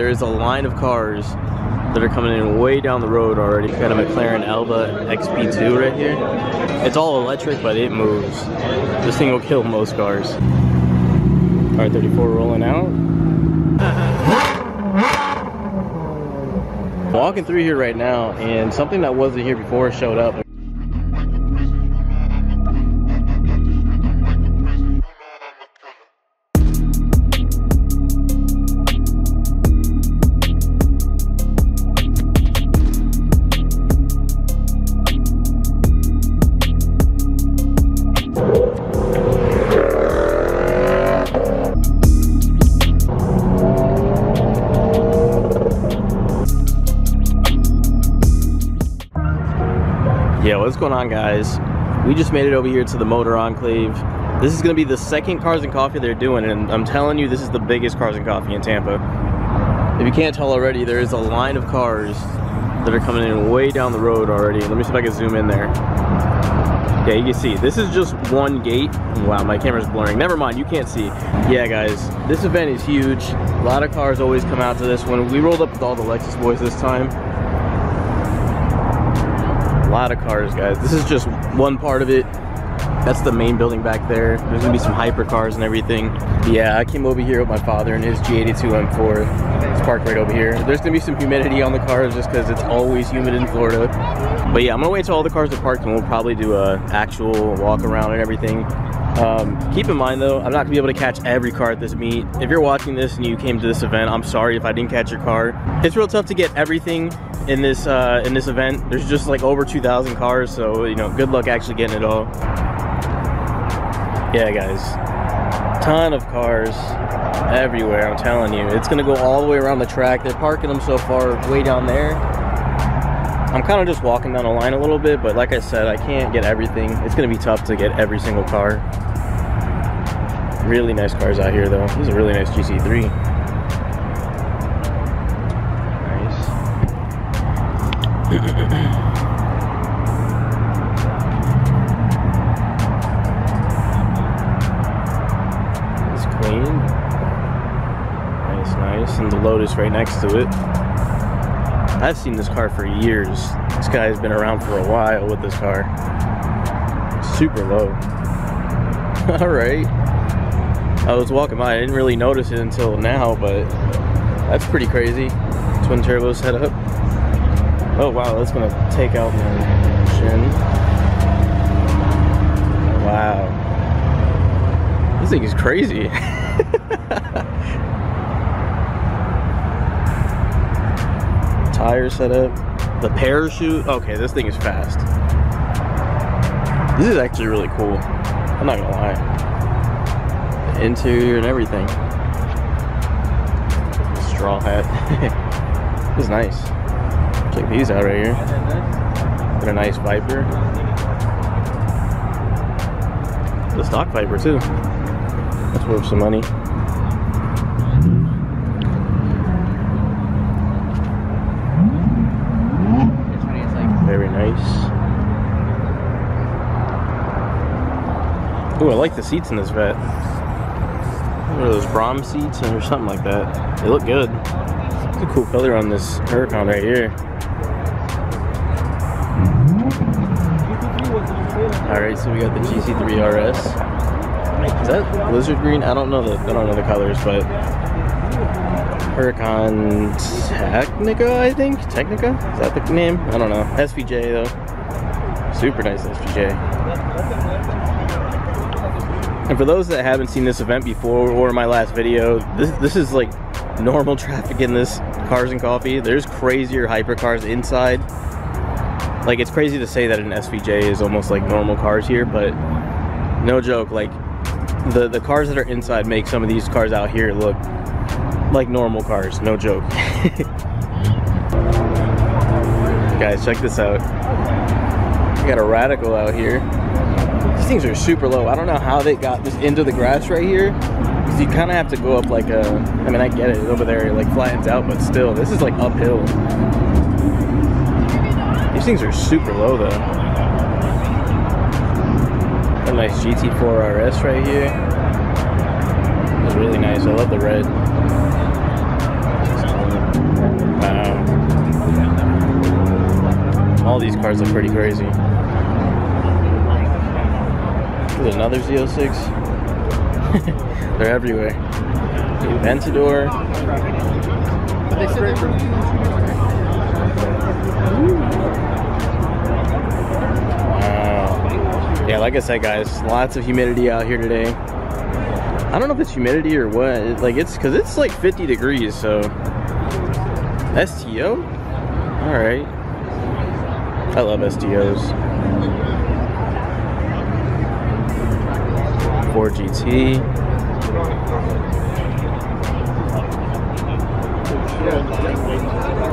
There's a line of cars that are coming in way down the road already. Got a McLaren Elva XP2 right here. It's all electric, but it moves. This thing will kill most cars. R34 rolling out. Walking through here right now, and something that wasn't here before showed up. Going on guys? We just made it over here to the Motor Enclave. This is gonna be the second Cars and Coffee they're doing and I'm telling you this is the biggest Cars and Coffee in Tampa. If you can't tell already, there is a line of cars that are coming in way down the road already. Let me see if I can zoom in there. Yeah, you can see, this is just one gate. Wow, my camera's blurring. Never mind, you can't see. Yeah, guys, this event is huge. A lot of cars always come out to this one. We rolled up with all the Lexus boys this time. A lot of cars, guys. This is just one part of it. That's the main building back there. There's gonna be some hyper cars and everything. Yeah, I came over here with my father and his G82 M4. It's parked right over here. There's gonna be some humidity on the cars just because it's always humid in Florida. But yeah, I'm gonna wait till all the cars are parked and we'll probably do a actual walk around and everything. Um, keep in mind though, I'm not gonna be able to catch every car at this meet. If you're watching this and you came to this event, I'm sorry if I didn't catch your car. It's real tough to get everything in this uh, in this event. There's just like over 2,000 cars, so you know, good luck actually getting it all. Yeah, guys, ton of cars everywhere. I'm telling you, it's gonna go all the way around the track. They're parking them so far way down there. I'm kind of just walking down the line a little bit, but like I said, I can't get everything. It's gonna be tough to get every single car. Really nice cars out here, though. This is a really nice GT3. Nice. And the Lotus right next to it. I've seen this car for years. This guy's been around for a while with this car. Super low. All right. I was walking by, I didn't really notice it until now, but that's pretty crazy. Twin turbo setup. Oh wow, that's gonna take out my chin. Wow. This thing is crazy. Tire setup. The parachute. Okay, this thing is fast. This is actually really cool. I'm not gonna lie. Interior and everything. Straw hat. it's nice. Check these out right here. Got a nice Viper. The stock Viper too. That's worth some money. Very nice. Ooh, I like the seats in this vet. What are those Braum seats or something like that? They look good. It's a cool color on this Huracan right here. Alright, so we got the GT3 RS. Is that lizard green? I don't know the I don't know the colors, but Huracan Tecnica, I think? Tecnica? Is that the name? I don't know. SVJ though. Super nice SVJ. And for those that haven't seen this event before or my last video, this this is like normal traffic in this Cars and Coffee. There's crazier hypercars inside. Like it's crazy to say that an SVJ is almost like normal cars here, but no joke, like the the cars that are inside make some of these cars out here look like normal cars, no joke. Guys, check this out. We got a Radical out here things are super low. I don't know how they got this into the grass right here. Because you kind of have to go up like a, I mean, I get it over there, like flattens out, but still, this is like uphill. These things are super low though. A nice GT4 RS right here. It's really nice. I love the red. Wow. All these cars look pretty crazy. Another Z06. They're everywhere. Aventador. Wow. Uh, yeah, like I said, guys, lots of humidity out here today. I don't know if it's humidity or what. Like it's because it's like 50 degrees, so STO. All right. I love STOs. Ford GT.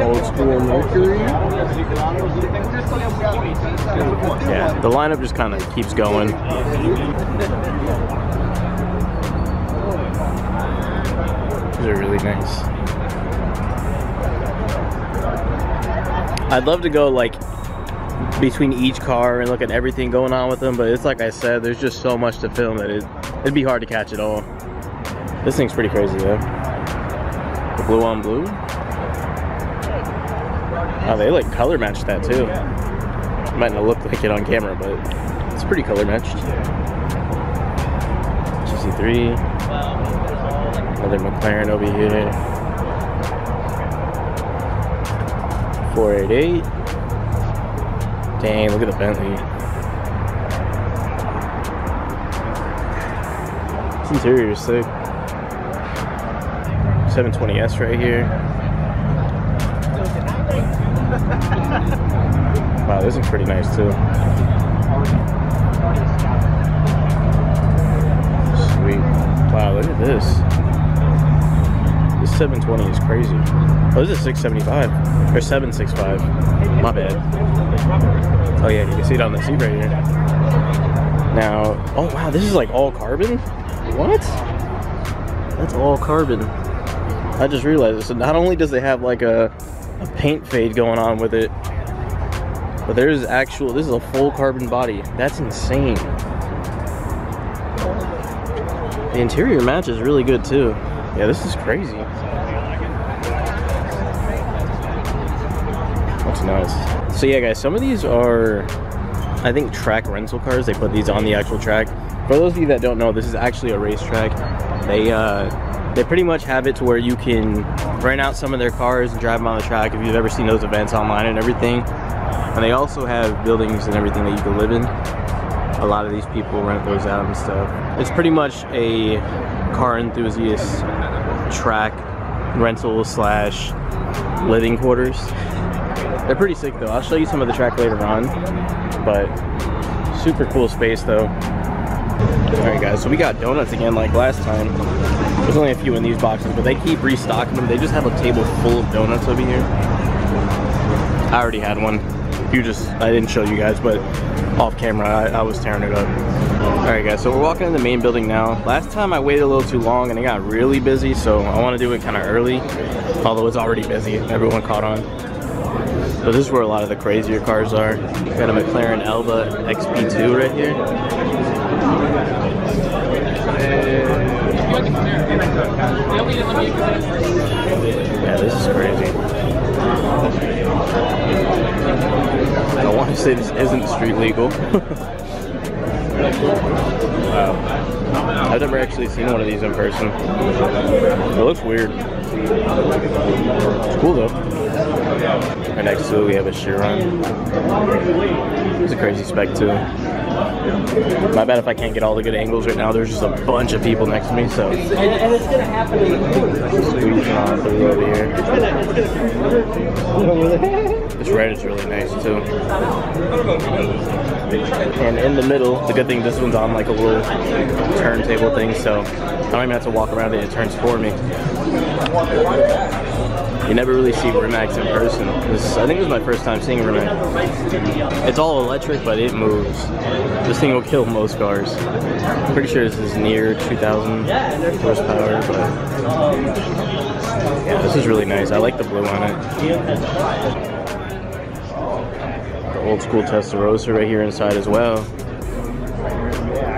Old school Mercury. Yeah, the lineup just kind of keeps going. These are really nice. I'd love to go like between each car and look at everything going on with them, but it's like I said, there's just so much to film that it, it'd be hard to catch it all. This thing's pretty crazy though. The blue on blue. Oh, they like color matched that too. Might not look like it on camera, but it's pretty color matched. GT3. Another McLaren over here. 488. Dang, look at the Bentley. This interior is sick. 720S right here. Wow, this is pretty nice too. Sweet. Wow, look at this. This 720 is crazy. Oh, this is 675 or 765. My bad. Oh yeah, you can see it on the seat right here. Now, oh wow, this is like all carbon. What? That's all carbon. I just realized. So not only does it have like a, a paint fade going on with it, but there's actual. This is a full carbon body. That's insane. The interior match is really good too. Yeah, this is crazy. That's nice. So yeah, guys, some of these are, I think, track rental cars. They put these on the actual track. For those of you that don't know, this is actually a racetrack. They uh, they pretty much have it to where you can rent out some of their cars and drive them on the track. If you've ever seen those events online and everything. And they also have buildings and everything that you can live in. A lot of these people rent those out and stuff. It's pretty much a car enthusiast track rental slash living quarters. They're pretty sick though. I'll show you some of the track later on, but super cool space though. All right guys, so we got donuts again like last time. There's only a few in these boxes, but they keep restocking them. They just have a table full of donuts over here. I already had one. You just, I didn't show you guys, but off camera, I, I was tearing it up. All right guys, so we're walking in the main building now. Last time I waited a little too long and it got really busy, so I want to do it kind of early, although it's already busy. Everyone caught on. So this is where a lot of the crazier cars are. Got a McLaren Elva XP2 right here. Yeah, this is crazy. I want to say this isn't street legal. wow. I've never actually seen one of these in person. It looks weird. It's cool though. Right next to it we have a Chiron. It's a crazy spec too. My bad if I can't get all the good angles right now. There's just a bunch of people next to me, so. And, and it's gonna happen in Squeezing on through over here. This red is really nice too. And in the middle, the good thing this one's on like a little turntable thing, so I don't even have to walk around it, it turns for me. You never really see Rimacs in person. This, I think this is my first time seeing Rimac. It's all electric, but it moves. This thing will kill most cars. Pretty sure this is near 2,000 horsepower, but yeah, this is really nice. I like the blue on it. Old school Testarossa right here inside as well.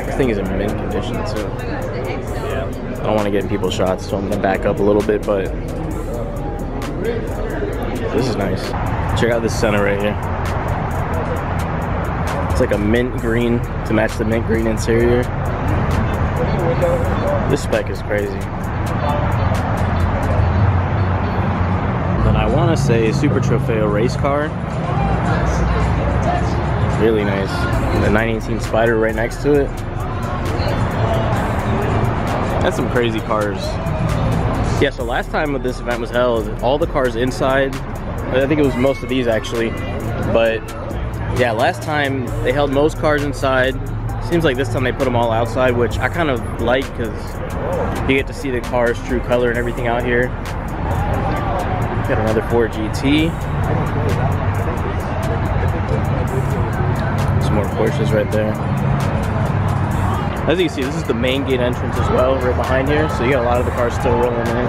This thing is in mint condition too. I don't want to get in people's shots, so I'm gonna back up a little bit, but this is nice. Check out this center right here. It's like a mint green to match the mint green interior. This spec is crazy. Then I want to say Super Trofeo race car. Really nice. And the 918 Spider right next to it. That's some crazy cars. Yeah, so last time this event was held, all the cars inside, I think it was most of these actually, but yeah, last time they held most cars inside. Seems like this time they put them all outside, which I kind of like because you get to see the car's true color and everything out here. Got another Ford GT. Porsches right there. As you can see, this is the main gate entrance as well, right behind here. So you got a lot of the cars still rolling in.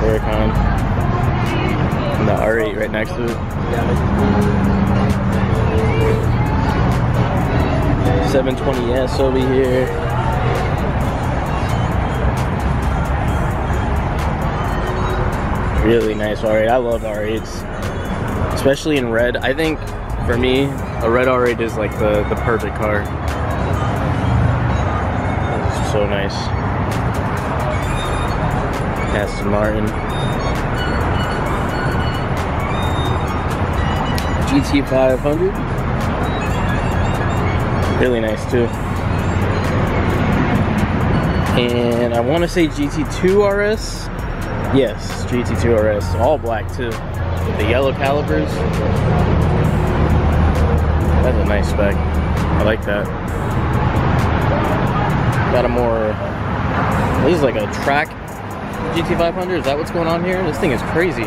Very kind. And the R8 right next to it. 720S over here. Really nice R8. I love R8s, especially in red. I think for me, a red R8 is like the, the perfect car. It's so nice. Aston Martin. GT 500. Really nice too. And I want to say GT2 RS. Yes, GT2 RS. All black too. With the yellow calipers. That's a nice spec. I like that. Got a more, this is like a track GT500. Is that what's going on here? This thing is crazy.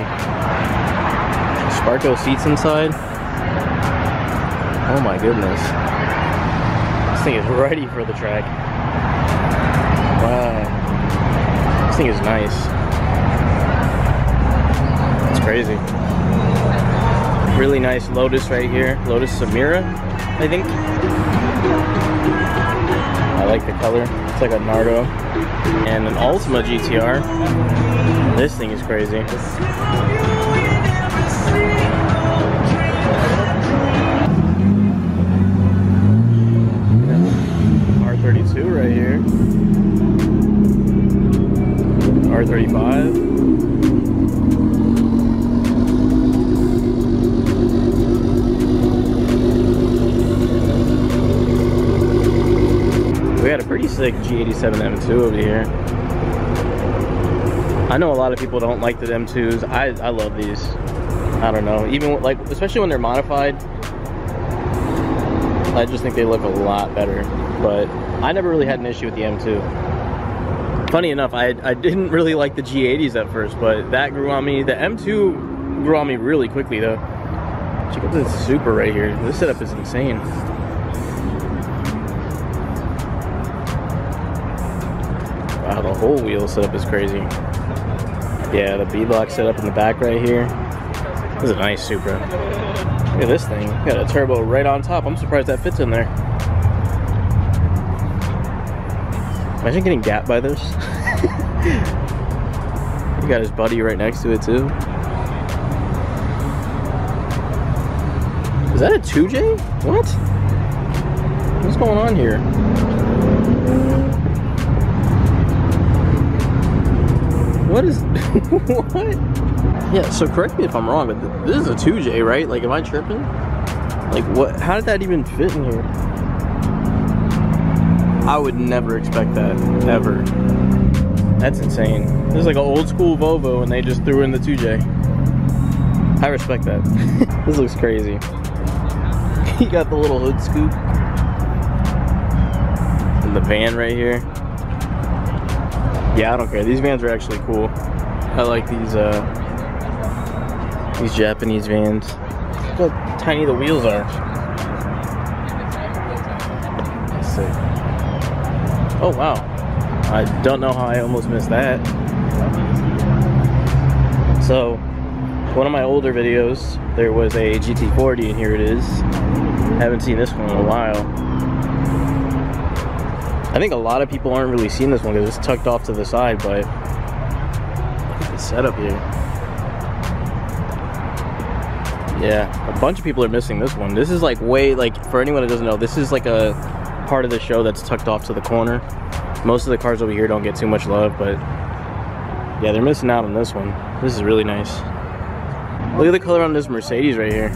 Sparco seats inside. Oh my goodness. This thing is ready for the track. Wow. This thing is nice. Crazy really nice Lotus right here. Lotus Emira, I think. I like the color. It's like a Nardo. And an Ultima GTR. This thing is crazy. R32 right here. R35. We got a pretty sick G87 M2 over here. I know a lot of people don't like the M2s. I, I love these. I don't know. Even like, especially when they're modified, I just think they look a lot better. But I never really had an issue with the M2. Funny enough, I, I didn't really like the G80s at first, but that grew on me. The M2 grew on me really quickly though. Check out this Supra right here. This setup is insane. Whole wheel setup is crazy. Yeah, the B-block setup in the back right here. This is a nice Supra. Look at this thing. Got a turbo right on top. I'm surprised that fits in there. Imagine getting gapped by this. you got his buddy right next to it too. Is that a 2J? What? What's going on here? What? Yeah, so correct me if I'm wrong, but this is a 2J, right? Like, am I tripping? Like, what, how did that even fit in here? I would never expect that, ever. That's insane. This is like an old school Volvo and they just threw in the 2J. I respect that. this looks crazy. you got the little hood scoop. And the van right here. Yeah, I don't care. These vans are actually cool. I like these uh these Japanese vans. Look how tiny the wheels are. Let's see. Oh wow. I don't know how I almost missed that. So one of my older videos, there was a GT40 and here it is. Haven't seen this one in a while. I think a lot of people aren't really seeing this one because it's tucked off to the side, but setup here. Yeah, a bunch of people are missing this one. This is like way, like, for anyone that doesn't know, this is like a part of the show that's tucked off to the corner. Most of the cars over here don't get too much love, but yeah, they're missing out on this one. This is really nice. Look at the color on this Mercedes right here.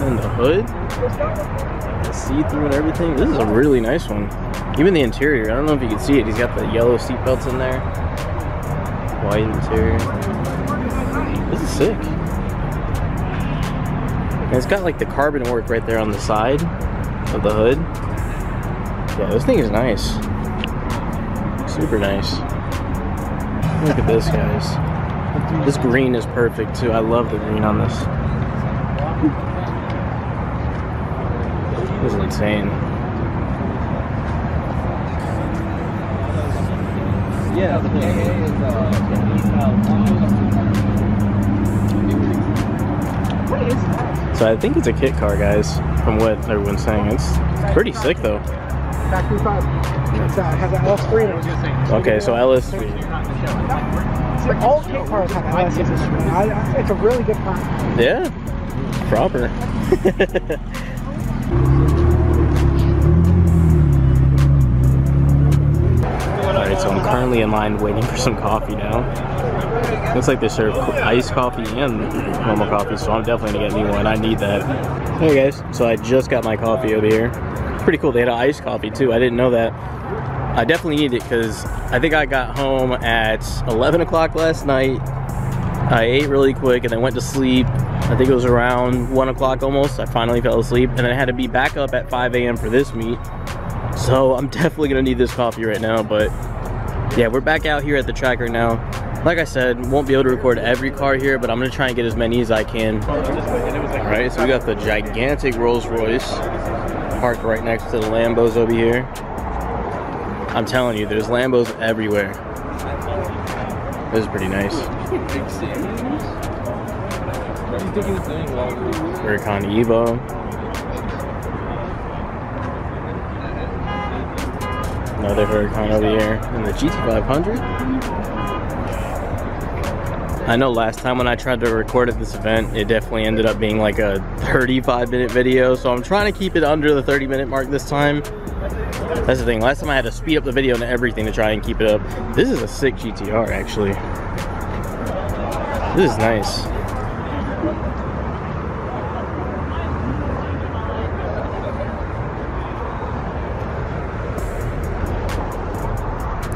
And the hood. The see-through and everything. This is a really nice one. Even the interior, I don't know if you can see it. He's got the yellow seatbelts in there. White interior. This is sick. And it's got like the carbon work right there on the side of the hood. Yeah, this thing is nice. Super nice. Look at this, guys. This green is perfect too. I love the green on this. This is insane. So I think it's a kit car, guys, from what everyone's saying. It's pretty sick though. Factory five. It's, uh, has an LS3 in it. Okay, so LS. See, all kit cars have LS in this one. I, I, it's a really good car. Yeah, proper. Currently in line waiting for some coffee now. Looks like they serve iced coffee and normal coffee, so I'm definitely gonna get me one. I need that. Hey guys, so I just got my coffee over here. Pretty cool, they had an iced coffee too. I didn't know that. I definitely need it because I think I got home at 11 o'clock last night. I ate really quick and then went to sleep. I think it was around 1 o'clock almost. I finally fell asleep and then I had to be back up at 5 a.m. for this meet. So I'm definitely gonna need this coffee right now, but yeah, we're back out here at the track right now. Like I said, won't be able to record every car here, but I'm gonna try and get as many as I can. All right, so we got the gigantic Rolls Royce parked right next to the Lambos over here. I'm telling you, there's Lambos everywhere. This is pretty nice. Huracan Evo. Another Huracan over here. in the GT500. I know last time when I tried to record at this event, it definitely ended up being like a 35 minute video. So I'm trying to keep it under the 30 minute mark this time. That's the thing. Last time I had to speed up the video and everything to try and keep it up. This is a sick GTR actually. This is nice.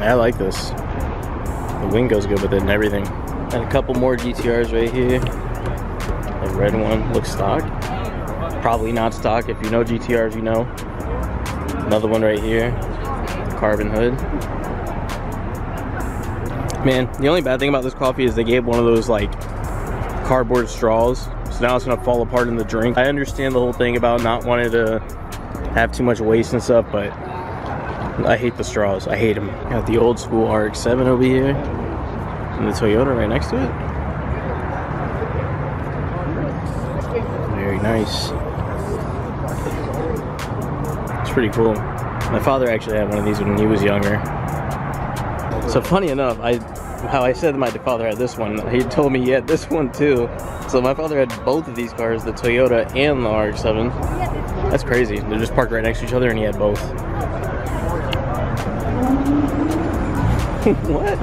I like this. The wing goes good with it and everything. And a couple more GTRs right here. The red one looks stock. Probably not stock. If you know GTRs, you know. Another one right here. Carbon hood. Man, the only bad thing about this coffee is they gave one of those like cardboard straws. So now it's gonna fall apart in the drink. I understand the whole thing about not wanting to have too much waste and stuff, but I hate the straws. I hate them. Got the old school RX-7 over here. And the Toyota right next to it. Very nice. It's pretty cool. My father actually had one of these when he was younger. So funny enough, I how I said my father had this one, he told me he had this one too. So my father had both of these cars, the Toyota and the RX-7. That's crazy. They're just parked right next to each other and he had both. what?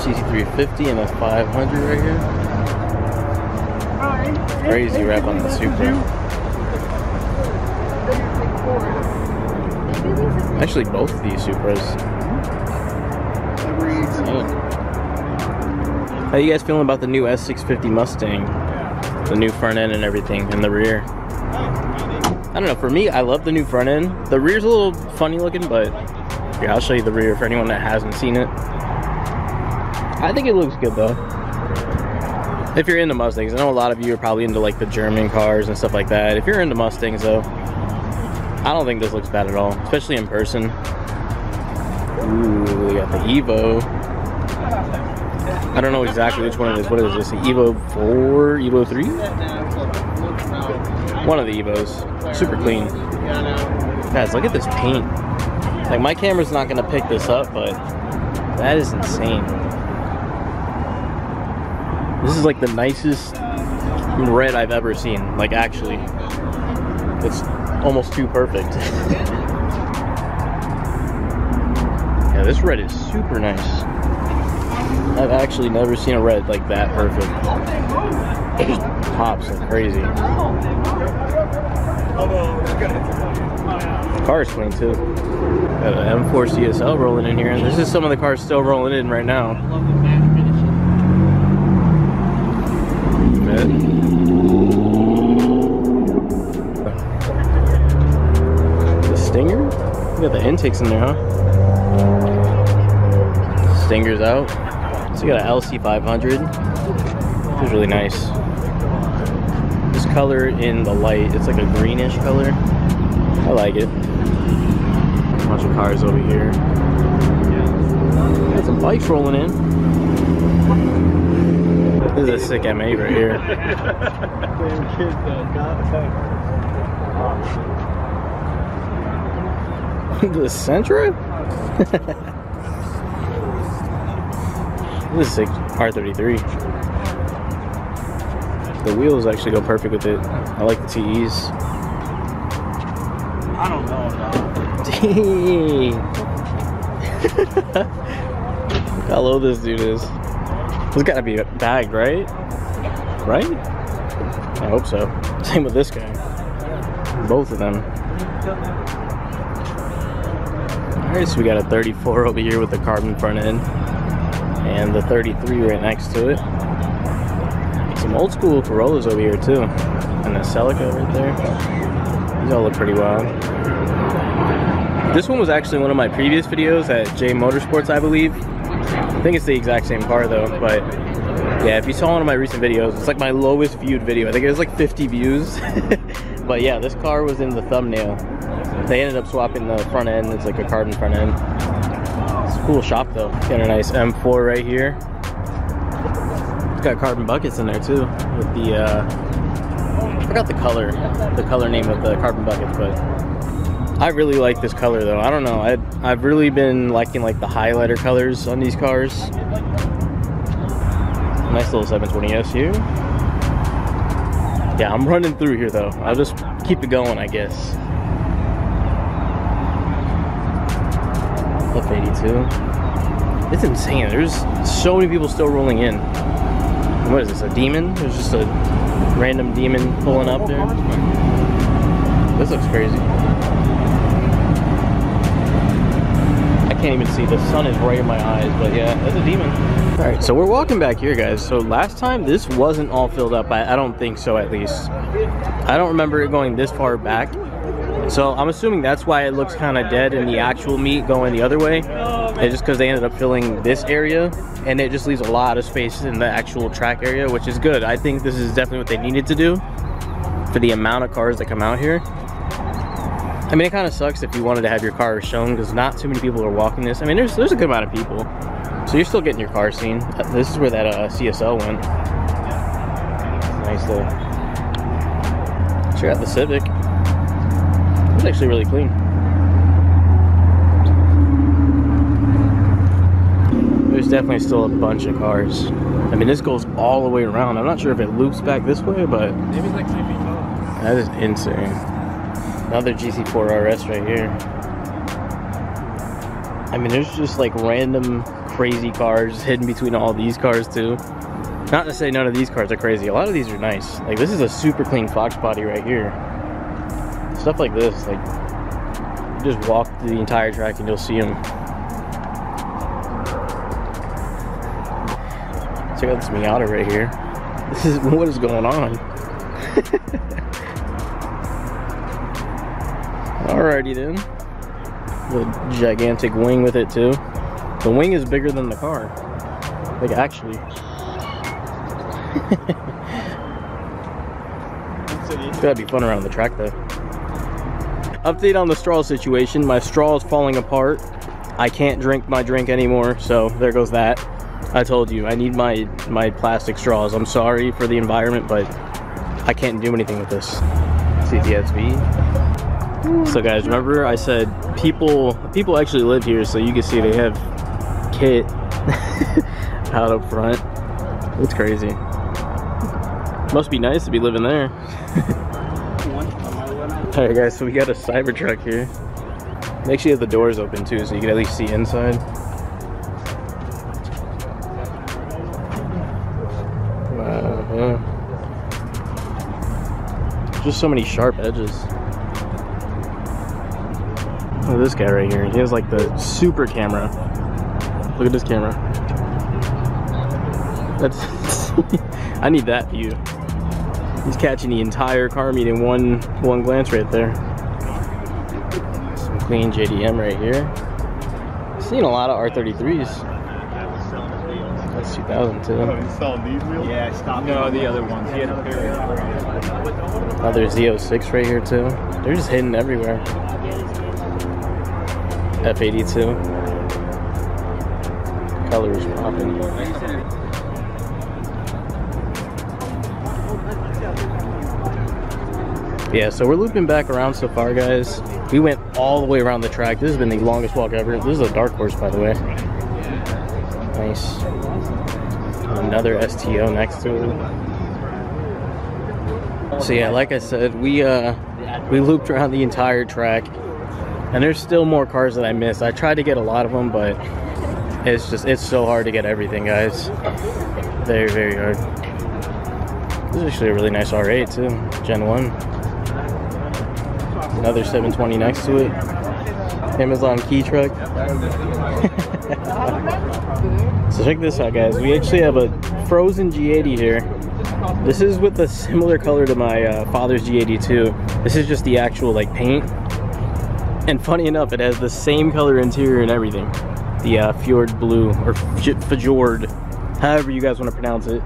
GT350 and a 500 right here. Crazy wrap on the Supra. Actually, both of these Supras. How you guys feeling about the new S650 Mustang? The new front end and everything in the rear. I don't know, for me, I love the new front end. The rear's a little funny looking, but yeah, I'll show you the rear for anyone that hasn't seen it. I think it looks good though. If you're into Mustangs, I know a lot of you are probably into like the German cars and stuff like that. If you're into Mustangs though, I don't think this looks bad at all, especially in person. Ooh, we got the Evo. I don't know exactly which one it is. What is this? The Evo 4? Evo 3? One of the Evos. Super clean. Guys, look at this paint. Like, my camera's not to pick this up, but that is insane. This is like the nicest red I've ever seen. Like actually, it's almost too perfect. yeah, this red is super nice. I've actually never seen a red like that perfect. It pops like crazy. The car is clean too. Got an M4 CSL rolling in here, and this is some of the cars still rolling in right now. The Stinger? You got the intakes in there, huh? Stinger's out. So you got an LC500. It's really nice. This color in the light, it's like a greenish color. I like it. A bunch of cars over here. Got some bikes rolling in. This is a sick M8 right here. the Sentra? this is sick R33. The wheels actually go perfect with it. I like the TEs. How low this dude is. This gotta be bagged, right? Right? I hope so. Same with this guy. Both of them. Alright, so we got a 34 over here with the carbon front end. And the 33 right next to it. Some old school Corollas over here too. And a Celica right there. These all look pretty wild. This one was actually one of my previous videos at J Motorsports, I believe. I think it's the exact same car though, but yeah, if you saw one of my recent videos, it's like my lowest viewed video. I think it was like 50 views. but yeah, this car was in the thumbnail. They ended up swapping the front end. It's like a carbon front end. It's a cool shop though. Got a nice M4 right here. It's got carbon buckets in there too with the, uh, I forgot the color, the color name of the carbon buckets, but I really like this color though. I don't know. I I've really been liking like the highlighter colors on these cars. Nice little 720S here. Yeah, I'm running through here though. I'll just keep it going, I guess. F82. It's insane. There's so many people still rolling in. What is this? A demon? There's just a random demon pulling up there. This looks crazy. Can't even see. The sun is right in my eyes, but yeah, that's a demon. All right, so we're walking back here, guys. So last time, this wasn't all filled up. I, I don't think so, at least. I don't remember it going this far back. So I'm assuming that's why it looks kind of dead in the actual meet going the other way. It's just because they ended up filling this area and it just leaves a lot of space in the actual track area, which is good. I think this is definitely what they needed to do for the amount of cars that come out here. I mean, it kind of sucks if you wanted to have your car shown because not too many people are walking this. I mean, there's there's a good amount of people. So you're still getting your car seen. This is where that uh, CSL went. Nice little. Check out the Civic. It's actually really clean. There's definitely still a bunch of cars. I mean, this goes all the way around. I'm not sure if it loops back this way, but Maybe it's like three feet tall. that is insane. Another GT4 RS right here. I mean, there's just like random crazy cars hidden between all these cars too. Not to say none of these cars are crazy. A lot of these are nice. Like this is a super clean Fox body right here. Stuff like this, like you just walk through the entire track and you'll see them. Check out this Miata right here. This is what is going on. Alrighty then. The gigantic wing with it too. The wing is bigger than the car. Like actually. It's gotta be fun around the track though. Update on the straw situation. My straw is falling apart. I can't drink my drink anymore, so there goes that. I told you, I need my, my plastic straws. I'm sorry for the environment, but I can't do anything with this. CTSV. So guys, remember I said people people actually live here, so you can see they have kit out up front. It's crazy. Must be nice to be living there. Alright guys, so we got a Cybertruck here. Make sure you have the doors open too so you can at least see inside. Wow. Just so many sharp edges. Look at this guy right here. He has like the super camera. Look at this camera. That's I need that view. He's catching the entire car meet in one one glance right there. Some clean JDM right here. Seen a lot of R33s. That's 2002. Yeah, I stopped. No, the other ones. He had a very. Oh, there's Z06 right here too. They're just hidden everywhere. F82. Colors popping. Yeah, so we're looping back around so far, guys. We went all the way around the track. This has been the longest walk ever. This is a dark horse, by the way. Nice. Another STO next to it. So yeah, like I said, we uh we looped around the entire track, and there's still more cars that I missed. I tried to get a lot of them, but it's just it's so hard to get everything, guys. Very very hard. This is actually a really nice R8 too, Gen 1. Another 720 next to it. Amazon key truck. so check this out, guys. We actually have a frozen G80 here. This is with a similar color to my uh, father's G82. This is just the actual like paint. And funny enough, it has the same color interior and everything. The uh, Fjord Blue, or Fjord, however you guys want to pronounce it.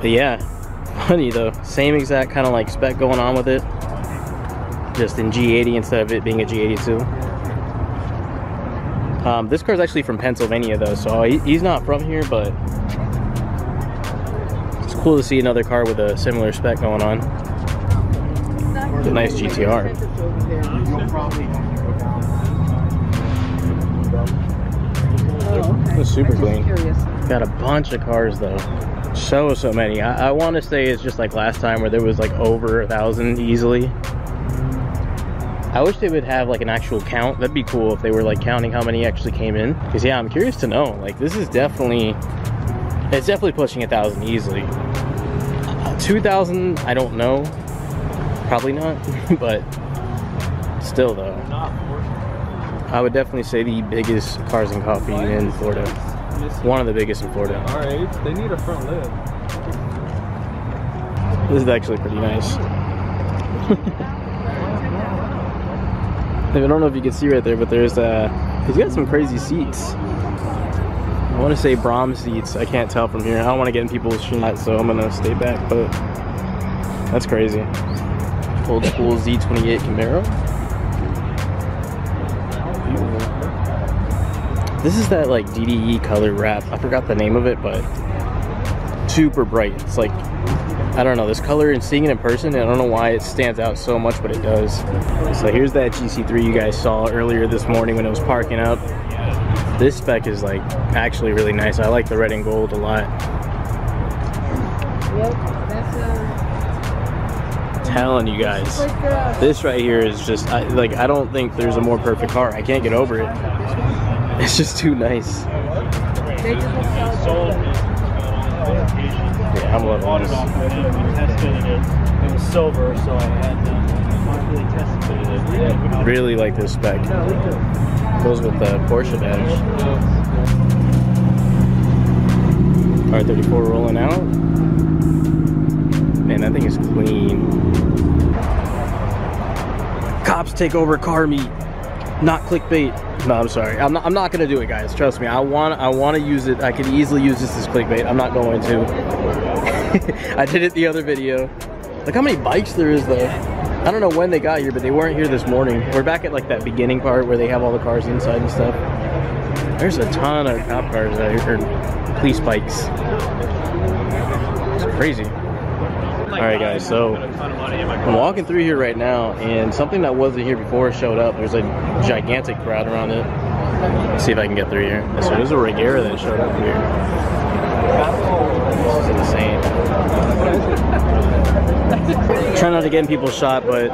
But yeah, funny though. Same exact kind of like spec going on with it. Just in G80 instead of it being a G82. Um, this car's actually from Pennsylvania though, so he, he's not from here, but it's cool to see another car with a similar spec going on. Nice GTR. It's super clean. Got a bunch of cars though. So, so many. I, I want to say it's just like last time where there was like over a thousand easily. I wish they would have like an actual count. That'd be cool if they were like counting how many actually came in. Cause yeah, I'm curious to know. Like this is definitely, it's definitely pushing a thousand easily. Uh, 2,000, I don't know. Probably not, but still though. I would definitely say the biggest cars and coffee in Florida. One of the biggest in Florida. Alright, they need a front lip. This is actually pretty nice. I don't know if you can see right there, but there's uh, he's got some crazy seats. I want to say Braum seats. I can't tell from here. I don't want to get in people's shots, so I'm gonna stay back. But that's crazy. Old school Z28 Camaro. This is that like DDE color wrap. I forgot the name of it, but super bright. It's like I don't know this color and seeing it in person. I don't know why it stands out so much, but it does. So here's that GT3 you guys saw earlier this morning when it was parking up. This spec is like actually really nice. I like the red and gold a lot. Yep, that's uh, telling you guys, uh, this right here is just I, like I don't think there's a more perfect car. I can't get over it. It's just too nice. they just look so Yeah, I'm loving this. tested it. It was silver, so I had to really. Really like this spec. Goes with the Porsche badge. R34 rolling out. Man, that thing is clean. Cops take over car meet. Not clickbait. No, I'm sorry. I'm not, I'm not gonna do it, guys. Trust me. I want I want to use it. I could easily use this as clickbait. I'm not going to. I did it the other video. Look how many bikes there is though. I don't know when they got here, but they weren't here this morning. We're back at like that beginning part where they have all the cars inside and stuff. There's a ton of cop cars out here, police bikes. It's crazy. All right, guys. So I'm walking through here right now, and something that wasn't here before showed up. There's a gigantic crowd around it. Let's see if I can get through here. So there's a Regera that showed up here. This is insane. Try not to get in people's shot, but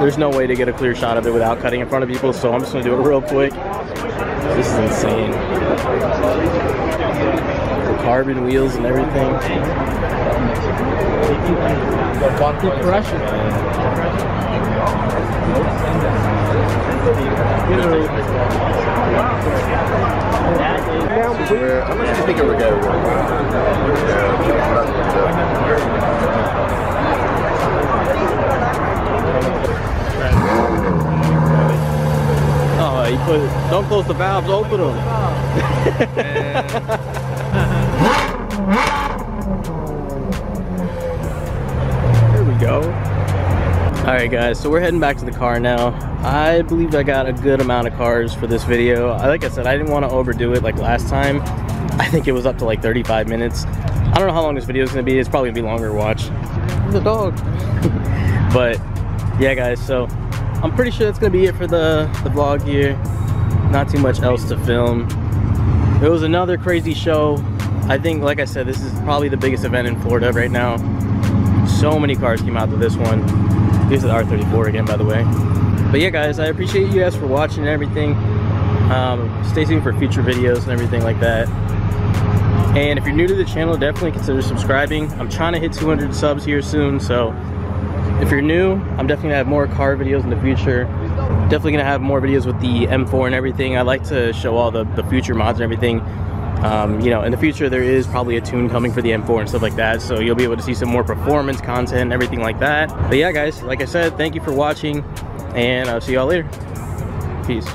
there's no way to get a clear shot of it without cutting in front of people, so I'm just gonna do it real quick. This is insane. The carbon wheels and everything. Good pressure. Where, how much do you think it would go? Oh, he put don't close the valves, open them. All right, guys, so we're heading back to the car now. I believe I got a good amount of cars for this video. Like I said, I didn't want to overdo it like last time. I think it was up to like 35 minutes. I don't know how long this video is going to be. It's probably going to be longer to watch. The dog. but yeah, guys, so I'm pretty sure that's going to be it for the, the vlog here. Not too much else to film. It was another crazy show. I think, like I said, this is probably the biggest event in Florida right now. So many cars came out to this one. This is the R34 again, by the way. But yeah, guys, I appreciate you guys for watching and everything. Um, stay tuned for future videos and everything like that. And if you're new to the channel, definitely consider subscribing. I'm trying to hit 200 subs here soon, so if you're new, I'm definitely gonna have more car videos in the future. Definitely gonna have more videos with the M4 and everything. I like to show all the, the future mods and everything. Um, you know, in the future there is probably a tune coming for the M4 and stuff like that, so you'll be able to see some more performance content and everything like that. But yeah, guys, like I said, thank you for watching, and I'll see y'all later. Peace.